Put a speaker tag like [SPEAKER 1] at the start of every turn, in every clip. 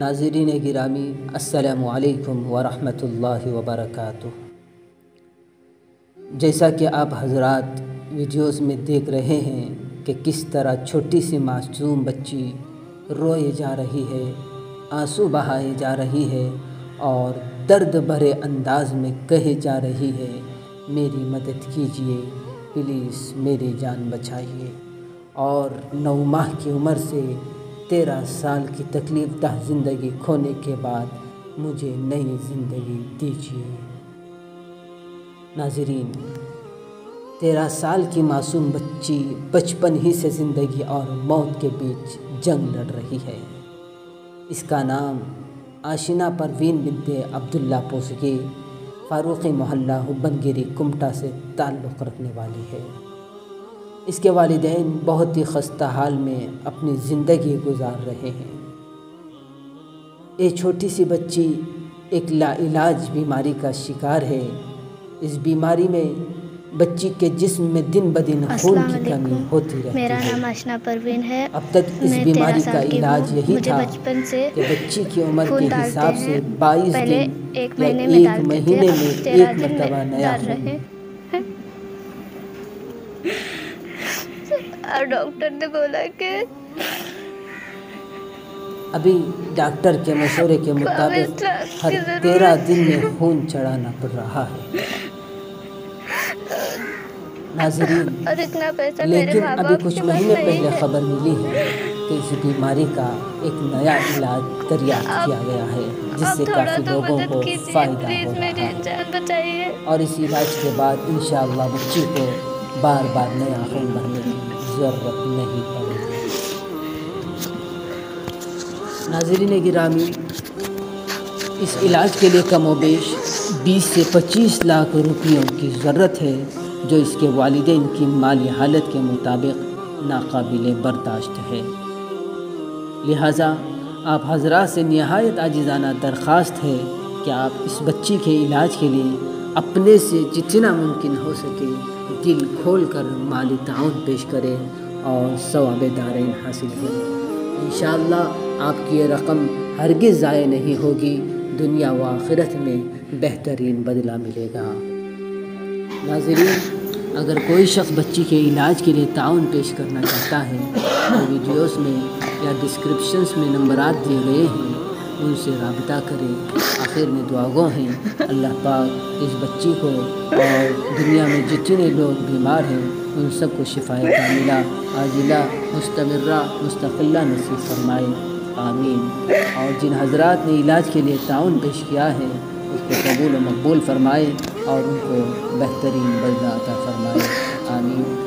[SPEAKER 1] नाजरीन गिरामी असलकम वरहमतुल्लाहि वबरकातुह। जैसा कि आप हजरात वीडियोस में देख रहे हैं कि किस तरह छोटी सी मासूम बच्ची रोए जा रही है, आँसू बहाए जा रही है और दर्द भरे अंदाज में कहे जा रही है, मेरी मदद कीजिए, प्लीज़ मेरी जान बचाइए। और नौ माह की उम्र से तेरह साल की तकलीफ़ दह ज़िंदगी खोने के बाद मुझे नई ज़िंदगी दीजिए। नाजरीन, तेरह साल की मासूम बच्ची बचपन ही से ज़िंदगी और मौत के बीच जंग लड़ रही है। इसका नाम आशिना परवीन बिनते अब्दुल्ला पोसगी, फ़ारूक़ी मोहल्ला हुबनगिरी कुमटा से ताल्लुक़ रखने वाली है। इसके वालदेन बहुत ही खस्ता हाल में अपनी ज़िंदगी गुजार रहे हैं। ये छोटी सी बच्ची एक लाइलाज बीमारी का शिकार है। इस बीमारी में बच्ची के जिस्म में दिन ब दिन खून की कमी होती रहती
[SPEAKER 2] मेरा
[SPEAKER 1] है।
[SPEAKER 2] नाम आशना परवीन है।
[SPEAKER 1] अब तक इस बीमारी का इलाज यही था
[SPEAKER 2] बचपन से
[SPEAKER 1] कि बच्ची की उम्र के हिसाब से
[SPEAKER 2] हैं।
[SPEAKER 1] 22 दिन
[SPEAKER 2] एक महीने में
[SPEAKER 1] एक एक मरतबा नया
[SPEAKER 2] डाल
[SPEAKER 1] खून
[SPEAKER 2] रहे हैं और डॉक्टर ने बोला कि
[SPEAKER 1] अभी डॉक्टर के मशवरे के मुताबिक हर तेरह दिन में खून चढ़ाना पड़ रहा है। नाजरीन
[SPEAKER 2] और इतना पैसा
[SPEAKER 1] लेकिन अभी कुछ महीने पहले खबर मिली है कि इस बीमारी का एक नया इलाज दरियाफ्त किया गया है जिससे काफ़ी
[SPEAKER 2] तो
[SPEAKER 1] लोगों को फ़ायदा हो रहा है। और इस इलाज के बाद इन बच्ची को बार बार नया खून भरने ज़रूरत नहीं पड़ेगी नाजरीन गिरामी, इस इलाज के लिए कमोबेश 20 से 25 लाख रुपयों की ज़रूरत है, जो इसके वालिदैन की माली हालत के मुताबिक नाकबिल बर्दाश्त है। लिहाजा, आप हजरात से नहायत आजिज़ाना दरख्वास्त है कि आप इस बच्ची के इलाज के लिए अपने से जितना मुमकिन हो सके दिल खोल कर माली ताउन पेश करें और सवाब दारैन हासिल करें। इन आपकी ये रकम हरगिज़ ज़ाय नहीं होगी, दुनिया व आखिरत में बेहतरीन बदला मिलेगा। नाजरीन, अगर कोई शख्स बच्ची के इलाज के लिए ताउन पेश करना चाहता है तो वीडियोस में या डिस्क्रिप्शंस में नंबरात दिए गए हैं, उनसे रबता करें। आखिर में दुआगो हैं। अल्लाह पाक इस बच्ची को और दुनिया में जितने लोग बीमार हैं, उन सबको शिफाय कामिला, आजिला मुस्तमर्रा मुस्तकिल्ला नसीब फरमाए। आमीन। और जिन हजरात ने इलाज के लिए ताउन पेश किया है, उसको कबूल मकबूल फरमाए और उनको बेहतरीन बदला अता फरमाए। आमीन।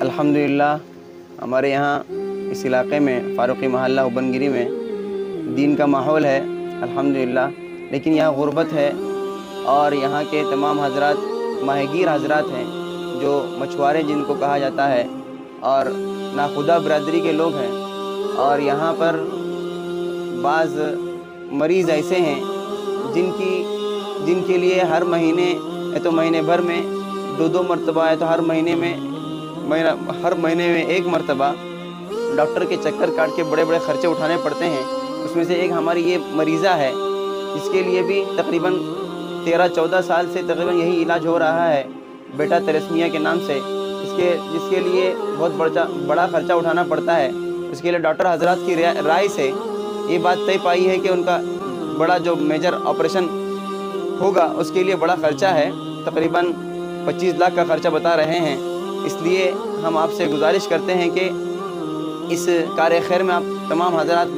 [SPEAKER 3] अल्हम्दुलिल्लाह, हमारे यहाँ इस इलाक़े में, फ़ारूक़ी महल्ला उबनगिरी में दीन का माहौल है, अल्हम्दुलिल्लाह। लेकिन यहाँ गुर्बत है और यहाँ के तमाम हजरात, माहगीर हजरात हैं, जो मछुआरे जिनको कहा जाता है और नाखुदा बरदरी के लोग हैं। और यहाँ पर बाज़ मरीज़ ऐसे हैं, जिनकी, जिनके लिए हर महीने, या तो महीने भर में दो दो मरतबा, या तो हर महीने में महीना, हर महीने में एक मरतबा डॉक्टर के चक्कर काट के बड़े बड़े ख़र्चे उठाने पड़ते हैं। उसमें से एक हमारी ये मरीज़ा है, इसके लिए भी तकरीबन तेरह चौदह साल से तकरीबन यही इलाज हो रहा है, बेटा तेरसमिया के नाम से। इसके, जिसके लिए बहुत बड़ा बड़ा ख़र्चा उठाना पड़ता है। उसके लिए डॉक्टर हजरात की राय से ये बात तय पाई है कि उनका बड़ा जो मेजर ऑपरेशन होगा, उसके लिए बड़ा ख़र्चा है। तकरीबन 25 लाख का ख़र्चा बता रहे हैं। इसलिए हम आपसे गुजारिश करते हैं कि इस कार्य खैर में आप तमाम हजरात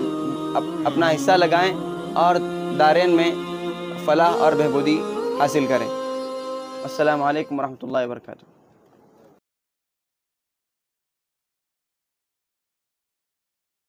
[SPEAKER 3] अप, अपना हिस्सा लगाएँ और दारेन में फ़लाह और बहबूदी हासिल करें। अस्सलाम वालेकुम रहमतुल्लाहि व बरकातुहू